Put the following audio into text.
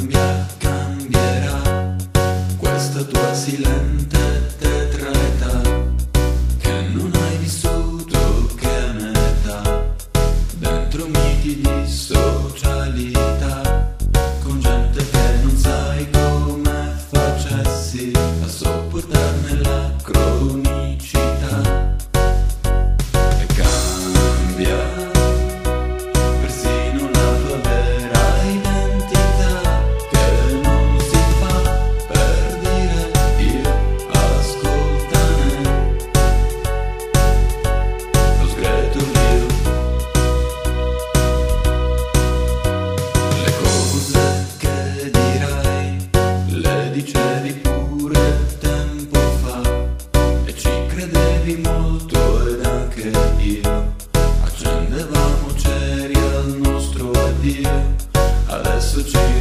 cambia, cambierà. Questa tua silente tetra età che non hai vissuto che a metà dentro miti di socialità con gente che non sai come facessi a sopportarne la cronicità dicevi pure tempo fa e ci credevi molto ed anche io. Accendevamo ceri al nostro addio adesso ci